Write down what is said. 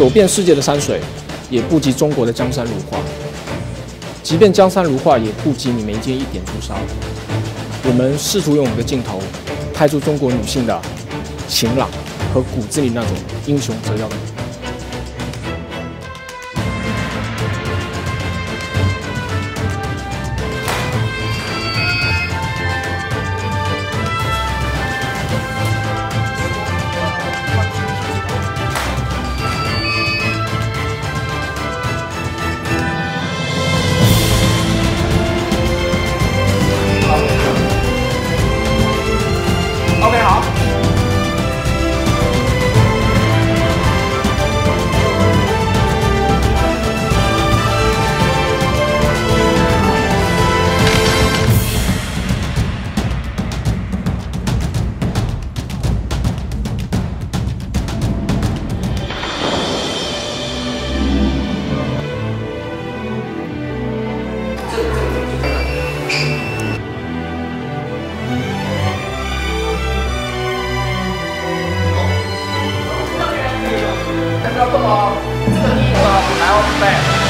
走遍世界的山水，也不及中国的江山如画。即便江山如画，也不及你眉间一点朱砂。我们试图用我们的镜头，拍出中国女性的晴朗和骨子里那种英雄折腰的要动哦，这个你呃，来哦，准备。